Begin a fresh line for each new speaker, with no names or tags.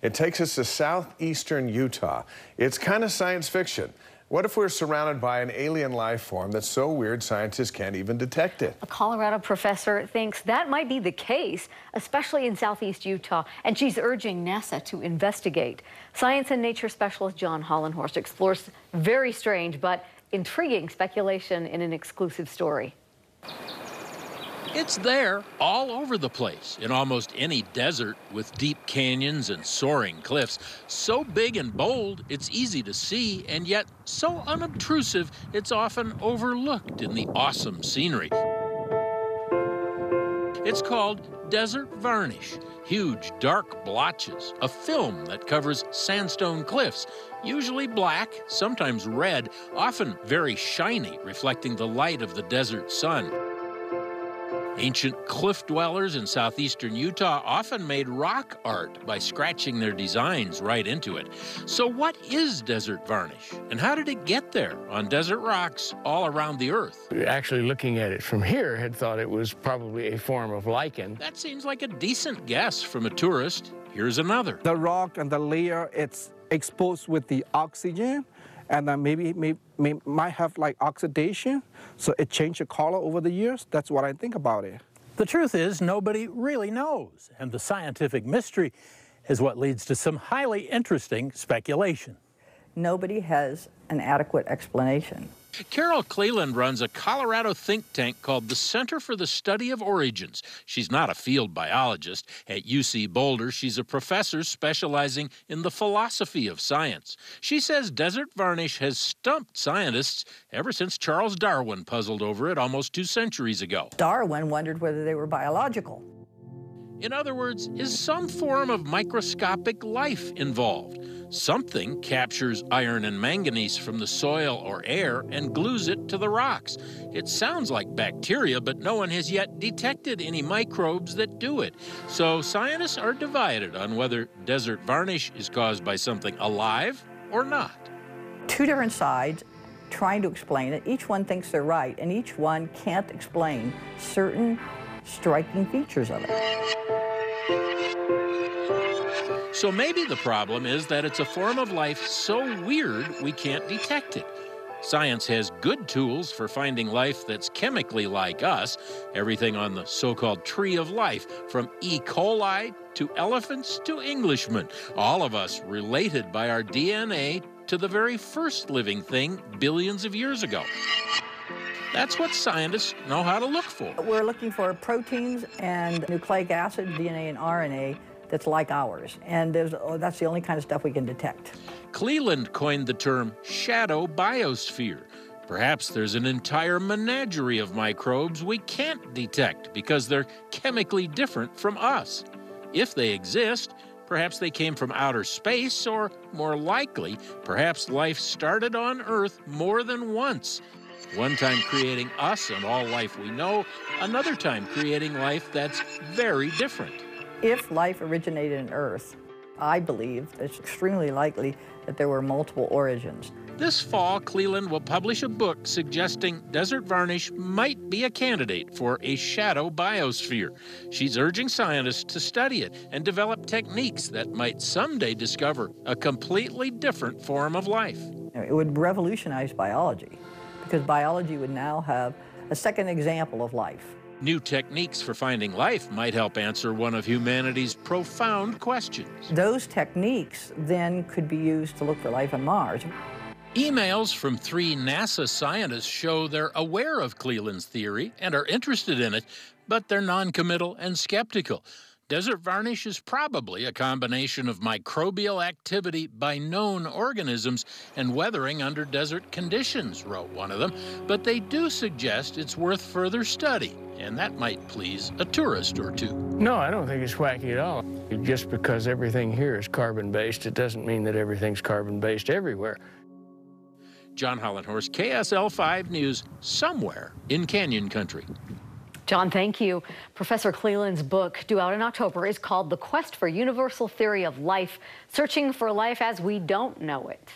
It takes us to southeastern Utah. It's kind of science fiction. What if we're surrounded by an alien life form that's so weird scientists can't even detect it?
A Colorado professor thinks that might be the case, especially in southeast Utah, and she's urging NASA to investigate. Science and nature specialist John Hollenhorst explores very strange but intriguing speculation in an exclusive story.
It's there all over the place in almost any desert with deep canyons and soaring cliffs. So big and bold, it's easy to see, and yet so unobtrusive, it's often overlooked in the awesome scenery. It's called desert varnish, huge dark blotches, a film that covers sandstone cliffs, usually black, sometimes red, often very shiny, reflecting the light of the desert sun. Ancient cliff dwellers in southeastern Utah often made rock art by scratching their designs right into it. So, what is desert varnish, and how did it get there on desert rocks all around the earth?
Actually, looking at it from here, had thought it was probably a form of lichen.
That seems like a decent guess from a tourist. Here's another.
The rock and the layer, it's exposed with the oxygen and then maybe, maybe, maybe might have like oxidation, so it changed the color over the years. That's what I think about it.
The truth is, nobody really knows, and the scientific mystery is what leads to some highly interesting speculation.
Nobody has an adequate explanation.
Carol Cleland runs a Colorado think tank called the Center for the Study of Origins. She's not a field biologist. At UC Boulder, she's a professor specializing in the philosophy of science. She says desert varnish has stumped scientists ever since Charles Darwin puzzled over it almost two centuries ago.
Darwin wondered whether they were biological.
In other words, is some form of microscopic life involved? Something captures iron and manganese from the soil or air and glues it to the rocks. It sounds like bacteria, but no one has yet detected any microbes that do it. So scientists are divided on whether desert varnish is caused by something alive or not.
Two different sides trying to explain it. Each one thinks they're right, and each one can't explain certain striking features of it.
So maybe the problem is that it's a form of life so weird we can't detect it. Science has good tools for finding life that's chemically like us, everything on the so called tree of life, from E. coli to elephants to Englishmen, all of us related by our DNA to the very first living thing billions of years ago. That's what scientists know how to look for.
We're looking for proteins and nucleic acid, DNA and RNA, that's like ours. And oh, that's the only kind of stuff we can detect.
Cleland coined the term shadow biosphere. Perhaps there's an entire menagerie of microbes we can't detect because they're chemically different from us. If they exist, perhaps they came from outer space, or more likely, perhaps life started on Earth more than once. One time creating us and all life we know, another time creating life that's very different.
If life originated in Earth, I believe it's extremely likely that there were multiple origins.
This fall, Cleland will publish a book suggesting desert varnish might be a candidate for a shadow biosphere. She's urging scientists to study it and develop techniques that might someday discover a completely different form of life.
It would revolutionize biology because biology would now have a second example of life.
New techniques for finding life might help answer one of humanity's profound questions.
Those techniques then could be used to look for life on Mars.
Emails from three NASA scientists show they're aware of Cleland's theory and are interested in it, but they're noncommittal and skeptical. Desert varnish is probably a combination of microbial activity by known organisms and weathering under desert conditions, wrote one of them, but they do suggest it's worth further study, and that might please a tourist or two.
No, I don't think it's wacky at all. Just because everything here is carbon-based, it doesn't mean that everything's carbon-based everywhere.
John Hollenhorst, KSL 5 News, somewhere in Canyon Country.
John, thank you. Professor Cleland's book, due out in October, is called The Quest for Universal Theory of Life, Searching for Life as We Don't Know It.